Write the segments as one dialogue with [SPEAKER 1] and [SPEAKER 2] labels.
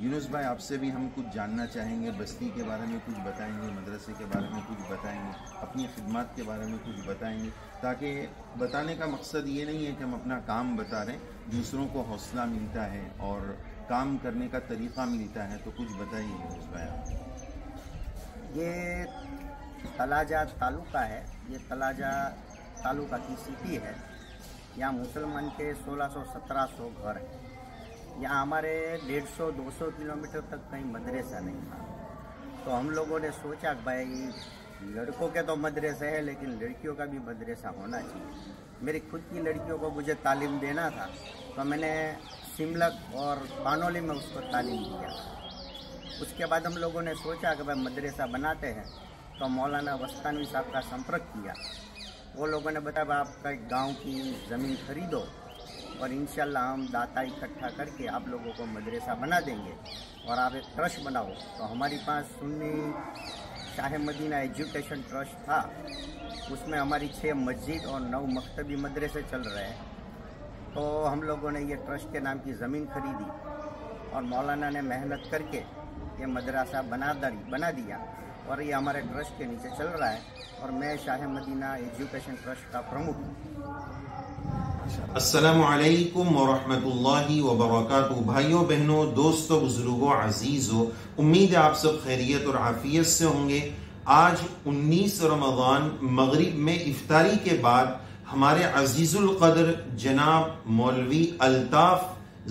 [SPEAKER 1] یونس بھائی، آپ سے بھی ہم کچھ جاننا چاہیں گے، بستی کے بارے میں کچھ بتائیں گے، مدرسے کے بارے میں کچھ بتائیں گے، اپنی خدمات کے بارے میں کچھ بتائیں گے، تاکہ بتانے کا مقصد یہ نہیں ہے کہ ہم اپنا کام بتا رہے ہیں، دوسروں کو حوصلہ ملتا ہے اور کام کرنے کا طریقہ ملتا ہے، تو کچھ بتائیے یونس بھائی آپ۔
[SPEAKER 2] یہ تلاجہ تعلقہ ہے، یہ تلاجہ تعلقہ کی سٹی ہے۔ یہاں مسلمان کے سولہ سو سترہ سو گھر ہیں۔ یہاں ہمارے ڈیڑھ سو، دو سو کلو میٹر تک کہیں مدرسہ نہیں تھا۔ تو ہم لوگوں نے سوچا کہ بھائی، لڑکوں کے تو مدرسے ہیں لیکن لڑکیوں کا بھی مدرسہ ہونا چاہیے۔ میری خود کی لڑکیوں کو مجھے تعلیم دینا تھا، تو میں نے سملک اور پانولی میں اس کو تعلیم دیا۔ اس کے بعد ہم لوگوں نے سوچا کہ بھائی، مدرسہ بناتے ہیں۔ تو مولانا وسطانوی صاحب کا سمپرک کیا۔ وہ لوگوں نے بتایا، بھائی، آپ کا ایک گاؤں کی زمین خریدو۔ اور انشاءاللہ ہم داتا اکٹھا کر کے آپ لوگوں کو مدرسہ بنا دیں گے اور آپ ایک ٹرسٹ بناؤ۔ تو ہماری پاس سنی شاہ مدینہ ایجوکیشن ٹرسٹ تھا۔ اس میں ہماری چھ مسجد اور نو مکتبی مدرسے چل رہے ہیں۔ تو ہم لوگوں نے یہ ٹرسٹ کے نام کی زمین خریدی اور مولانا نے محنت کر کے یہ مدرسہ بنا بنا دیا۔ اور یہ ہمارے ٹرسٹ کے نیچے چل رہا ہے۔ اور میں شاہ مدینہ ایجوکیشن ٹرسٹ کا پرمکھ ہوں۔
[SPEAKER 1] السلام علیکم ورحمۃ اللہ وبرکاتہ۔ بھائیوں، بہنوں، دوستوں، بزرگوں، عزیزوں، امید ہے آپ سب خیریت اور عافیت سے ہوں گے۔ آج انیس رمضان مغرب میں افطاری کے بعد ہمارے عزیز القدر جناب مولوی الطاف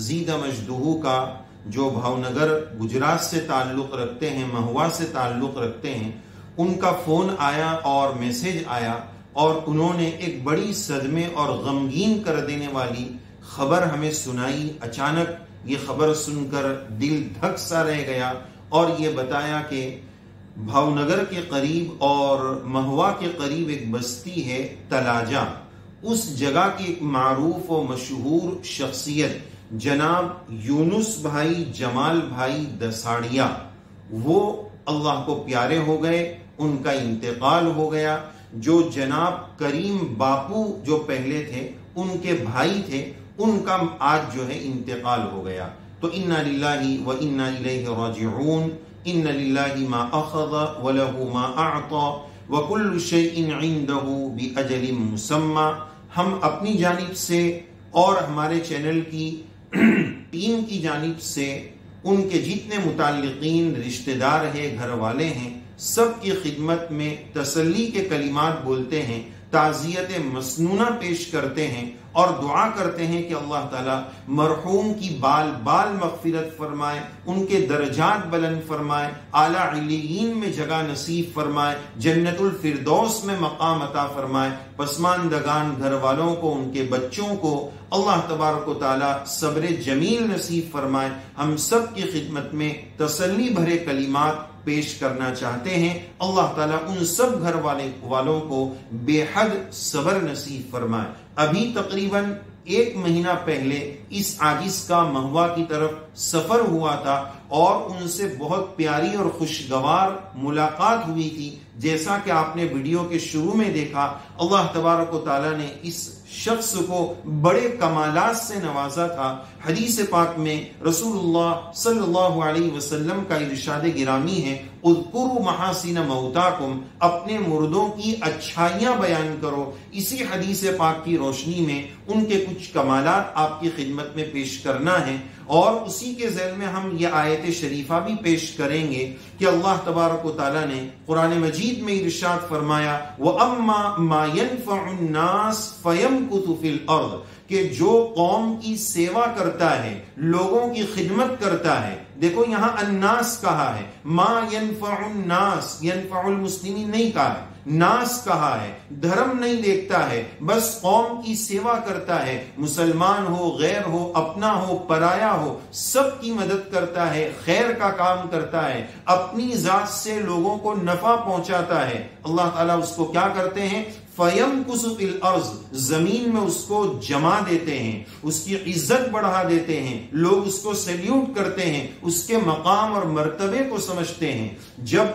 [SPEAKER 1] زید مجدہو کا جو بھاؤ نگر گجرات سے تعلق رکھتے ہیں، مہوا سے تعلق رکھتے ہیں، ان کا فون آیا اور میسج آیا اور انہوں نے ایک بڑی صدمے اور غمگین کر دینے والی خبر ہمیں سنائی۔ اچانک یہ خبر سن کر دل دھک سا رہ گیا اور یہ بتایا کہ بھاؤ نگر کے قریب اور مہوا کے قریب ایک بستی ہے تلاجہ۔ اس جگہ کی ایک معروف و مشہور شخصیت جناب یونس بھائی جمال بھائی دساڑیا۔ وہ اللہ کو پیارے ہو گئے، ان کا انتقال ہو گیا۔ جو جناب کریم باپو جو پہلے تھے، ان کے بھائی تھے، ان کا آج جو ہے انتقال ہو گیا۔ تو انا للہ و انا الیہ راجعون۔ ان للہ ما اخذ وله ما اعطى وكل شيء عنده باجل مسمى۔ ہم اپنی جانب سے اور ہمارے چینل کی ٹیم کی جانب سے ان کے جتنے متعلقین رشتہ دار ہیں، گھر والے ہیں سب کی خدمت میں تسلی کے کلمات بولتے ہیں تعزیت مسنونہ پیش کرتے ہیں اور دعا کرتے ہیں کہ اللہ تعالیٰ مرحوم کی بال بال مغفرت فرمائے، ان کے درجات بلند فرمائے، اعلیٰ علیین میں جگہ نصیب فرمائے، جنت الفردوس میں مقام عطا فرمائے۔ پسماندگان گھر والوں کو، ان کے بچوں کو اللہ تبارک و تعالیٰ صبر جمیل نصیب فرمائے۔ ہم سب کی خدمت میں تسلی بھرے کلمات پیش کرنا چاہتے ہیں۔ اللہ تعالیٰ ان سب گھر والے والوں کو بے حد صبر نصیب فرمائے۔ ابھی تقریباً ایک مہینہ پہلے اس آجز کا مہوا کی طرف سفر ہوا تھا اور ان سے بہت پیاری اور خوشگوار ملاقات ہوئی تھی۔ جیسا کہ آپ نے ویڈیو کے شروع میں دیکھا، اللہ تبارک و تعالیٰ نے اس شخص کو بڑے کمالات سے نوازا تھا۔ حدیث پاک میں رسول اللہ صلی اللہ علیہ وسلم کا ارشاد گرامی ہے، اذکروا محاسن موتاکم، اپنے مردوں کی اچھائیاں بیان کرو۔ اسی حدیث پاک کی روشنی میں ان کے کچھ کمالات آپ کی خدمت خدمت میں پیش کرنا ہے اور اسی کے ذیل میں ہم یہ آیت شریفہ بھی پیش کریں گے کہ اللہ تبارک و تعالیٰ نے قرآن مجید میں ارشاد فرمایا، وَأَمَّا مَا يَنْفَعُ النَّاسِ فَيَمْكُتُ فِي الْأَرْضِ، کہ جو قوم کی سیوا کرتا ہے، لوگوں کی خدمت کرتا ہے، دیکھو یہاں الناس کہا ہے، ما ينفع الناس، ينفع المسلمین نہیں کہا ہے۔ ناس کہا ہے، دھرم نہیں دیکھتا ہے، بس قوم کی سیوا کرتا ہے۔ مسلمان ہو، غیر ہو، اپنا ہو، پرایا ہو، سب کی مدد کرتا ہے، خیر کا کام کرتا ہے۔ اپنی ذات سے لوگوں کو نفع پہنچاتا ہے۔ اللہ تعالیٰ اس کو کیا کرتے ہیں؟ فیم کسف الارض زمین میں اس کو جما دیتے ہیں، اس کی عزت بڑھا دیتے ہیں۔ لوگ اس کو سیلیوٹ کرتے ہیں، اس کے مقام اور مرتبے کو سمجھتے ہیں۔ جب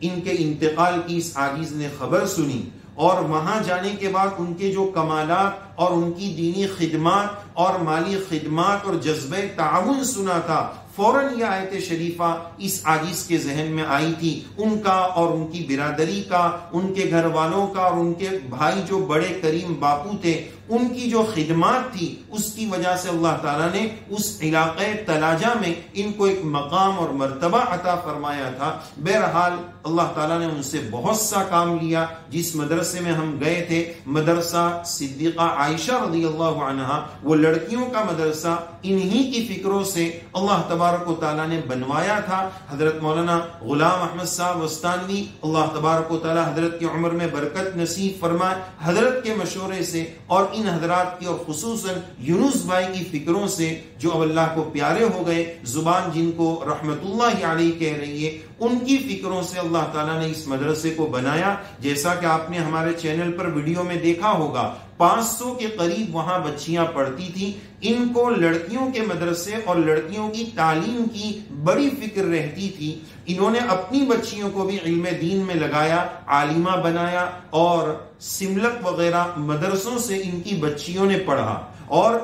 [SPEAKER 1] ان کے انتقال کی اس عاجز نے خبر سنی اور وہاں جانے کے بعد ان کے جو کمالات اور ان کی دینی خدمات اور مالی خدمات اور جذبہ تعاون سنا تھا، فوراً یہ آیت شریفہ اس عاجز کے ذہن میں آئی تھی۔ ان کا اور ان کی برادری کا، ان کے گھر والوں کا اور ان کے بھائی جو بڑے کریم باپو تھے ان کی جو خدمات تھی، اس کی وجہ سے اللہ تعالیٰ نے اس علاقے تلاجہ میں ان کو ایک مقام اور مرتبہ عطا فرمایا تھا۔ بہرحال، اللہ تعالیٰ نے ان سے بہت سا کام لیا۔ جس مدرسے میں ہم گئے تھے، مدرسہ صدیقہ عائشہ رضی اللہ عنہ وہ لڑکیوں کا مدرسہ انہی کی فکروں سے اللہ تبارک و تعالیٰ نے بنوایا تھا۔ حضرت مولانا غلام احمد صاحب وستانوی اللہ تبارک و تعالیٰ حضرت کی عمر میں برکت نصیب فرمائے۔ حضرت کے مشورے سے اور ان ان حضرات کی اور خصوصاً یونس بھائی کی فکروں سے جو اب اللہ کو پیارے ہو گئے، زبان جن کو رحمت اللہ علیہ کہہ رہی ہے، ان کی فکروں سے اللہ تعالیٰ نے اس مدرسے کو بنایا۔ جیسا کہ آپ نے ہمارے چینل پر ویڈیو میں دیکھا ہوگا، پانچ سو کے قریب وہاں بچیاں پڑھتی تھی ان کو لڑکیوں کے مدرسے اور لڑکیوں کی تعلیم کی بڑی فکر رہتی تھی۔ انہوں نے اپنی بچیوں کو بھی علم دین میں لگایا، عالمہ بنایا اور سملک وغیرہ مدرسوں سے ان کی بچیوں نے پڑھا اور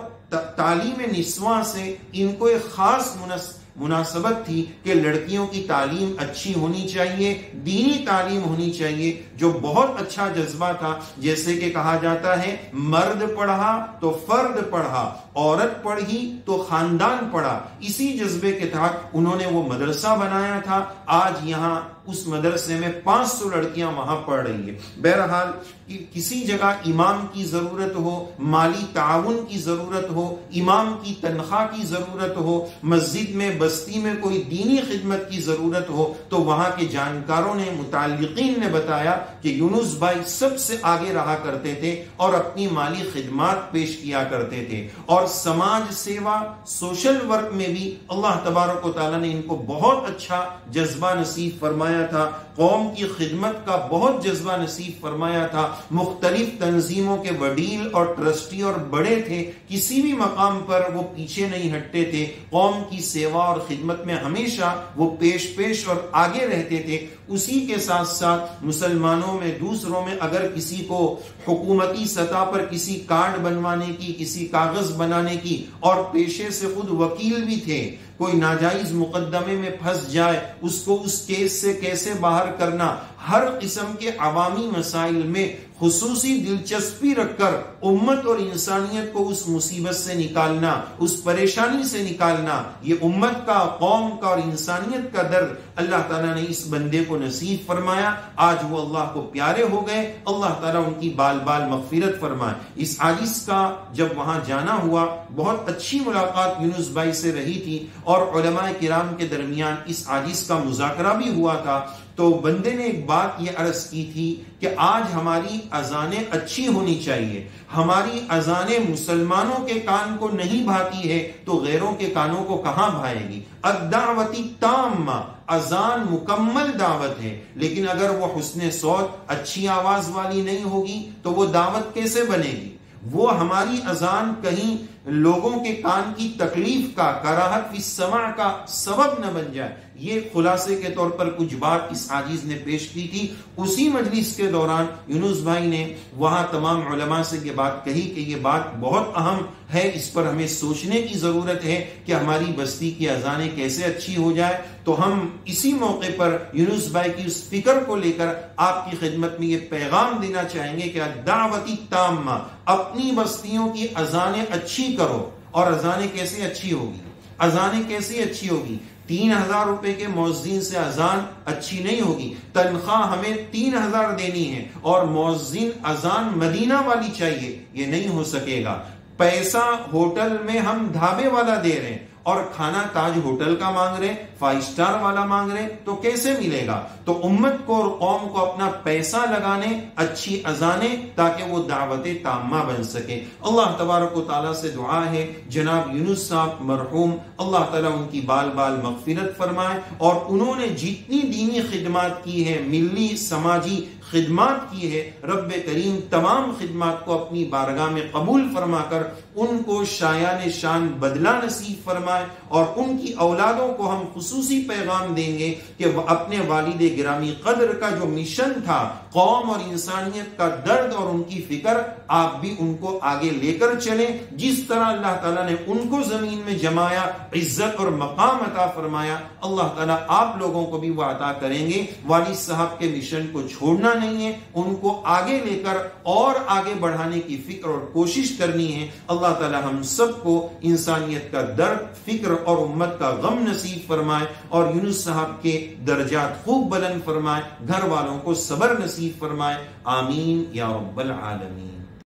[SPEAKER 1] تعلیم نسواں سے ان کو ایک خاص منصب مناسبت تھی کہ لڑکیوں کی تعلیم اچھی ہونی چاہیے، دینی تعلیم ہونی چاہیے، جو بہت اچھا جذبہ تھا۔ جیسے کہ کہا جاتا ہے، مرد پڑھا تو فرد پڑھا، عورت پڑھی تو خاندان پڑھا۔ اسی جذبے کے تحت انہوں نے وہ مدرسہ بنایا تھا۔ آج یہاں اس مدرسے میں پانچ سو لڑکیاں وہاں پڑھ رہی ہیں۔ بہرحال کسی جگہ امام کی ضرورت ہو، مالی تعاون کی ضرورت ہو، امام کی تنخواہ کی ضرورت ہو، مسجد میں، بستی میں کوئی دینی خدمت کی ضرورت ہو، تو وہاں کے جانکاروں نے، متعلقین نے بتایا کہ یونس بھائی سب سے آگے رہا کرتے تھے اور اپنی مالی خدمات پیش کیا کرتے تھے۔ اور سماج سیوا، سوشل ورک میں بھی اللہ تبارک و تعالیٰ نے ان کو بہت اچھا جذبہ نصیب فرمایا۔ فرمایا تھا۔ قوم کی خدمت کا بہت جذبہ نصیب فرمایا تھا۔ مختلف تنظیموں کے وڈیل اور ٹرسٹی اور بڑے تھے۔ کسی بھی مقام پر وہ پیچھے نہیں ہٹتے تھے۔ قوم کی سیوا اور خدمت میں ہمیشہ وہ پیش پیش اور آگے رہتے تھے۔ اسی کے ساتھ ساتھ مسلمانوں میں، دوسروں میں اگر کسی کو حکومتی سطح پر کسی کارڈ بنوانے کی، کسی کاغذ بنانے کی اور پیشے سے خود وکیل بھی تھے، کوئی ناجائز مقدمے میں پھنس جائے، اس کو اس کیس سے کیسے باہر کرنا ہر قسم کے عوامی مسائل میں خصوصی دلچسپی رکھ کر امت اور انسانیت کو اس مصیبت سے نکالنا، اس پریشانی سے نکالنا، یہ امت کا، قوم کا اور انسانیت کا درد اللہ تعالیٰ نے اس بندے کو نصیب فرمایا۔ آج وہ اللہ کو پیارے ہو گئے۔ اللہ تعالیٰ ان کی بال بال مغفرت فرمائے۔ اس عاجز کا جب وہاں جانا ہوا، بہت اچھی ملاقات یونس بھائی سے رہی تھی اور علماء کرام کے درمیان اس عاجز کا مذاکرہ بھی ہوا تھا۔ تو بندے نے ایک بات یہ عرض کی تھی کہ آج ہماری اذانیں اچھی ہونی چاہیے۔ ہماری اذانیں مسلمانوں کے کان کو نہیں بھاتی ہے تو غیروں کے کانوں کو کہاں بھائے گی؟ الدعوتی تام اذان مکمل دعوت ہے۔ لیکن اگر وہ حسن صوت، اچھی آواز والی نہیں ہوگی تو وہ دعوت کیسے بنے گی؟ وہ ہماری اذان کہیں لوگوں کے کان کی تکلیف کا، کراہت فی سماع کا سبب نہ بن جائے۔ یہ خلاصے کے طور پر کچھ بات اس عاجز نے پیش کی تھی۔ اسی مجلس کے دوران یونس بھائی نے وہاں تمام علماء سے یہ بات کہی کہ یہ بات بہت اہم ہے۔ اس پر ہمیں سوچنے کی ضرورت ہے کہ ہماری بستی کی اذانیں کیسے اچھی ہو جائے۔ تو ہم اسی موقع پر یونس بھائی کی اس فکر کو لے کر آپ کی خدمت میں یہ پیغام دینا چاہیں گے کہ دعوتی تامہ اپنی بستیوں کی اذانیں اچھی کرو۔ اور اذانیں کیسے اچھی ہوگی؟ اذانیں کیسے اچھی ہوگی؟ تین ہزار روپے کے موزین سے اذان اچھی نہیں ہوگی۔ تنخواہ ہمیں تین ہزار دینی ہے اور موزین اذان مدینہ والی چاہیے، یہ نہیں ہو سکے گا۔ پیسہ ہوٹل میں ہم دھابے والا دے رہے ہیں۔ اور کھانا تاج ہوٹل کا مانگ رہے فائیو سٹار والا مانگ رہے تو کیسے ملے گا؟ تو امت کو اور قوم کو اپنا پیسہ لگانے، اچھی ازانے تاکہ وہ دعوت تامہ بن سکے۔ اللہ تبارک و تعالیٰ سے دعا ہے، جناب یونس صاحب مرحوم، اللہ تعالیٰ ان کی بال بال مغفرت فرمائے۔ اور انہوں نے جتنی دینی خدمات کی ہے ملی، سماجی خدمات کی ہے رب کریم تمام خدمات کو اپنی بارگاہ میں قبول فرما کر ان کو شایان شان بدلہ نصیب فرمائے اور ان کی اولادوں کو ہم خصوصی پیغام دیں گے کہ اپنے والد گرامی قدر کا جو مشن تھا، قوم اور انسانیت کا درد اور ان کی فکر، آپ بھی ان کو آگے لے کر چلیں۔ جس طرح اللہ تعالیٰ نے ان کو زمین میں جمایا، عزت اور مقام عطا فرمایا، اللہ تعالیٰ آپ لوگوں کو بھی وہ عطا کریں گے۔ والد صاحب کے مشن کو چھوڑنا نہیں ہے، ان کو آگے لے کر اور آگے بڑھانے کی فکر اور کوشش کرنی ہے۔ اللہ اللہ تعالیٰ ہم سب کو انسانیت کا درد، فکر اور امت کا غم نصیب فرمائے اور یونس صاحب کے درجات خوب بلند فرمائے، گھر والوں کو صبر نصیب فرمائے، آمین یا رب العالمین۔